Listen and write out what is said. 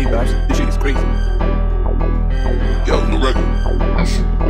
vibes. This shit is crazy. Yo, the record.